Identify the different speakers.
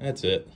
Speaker 1: That's it.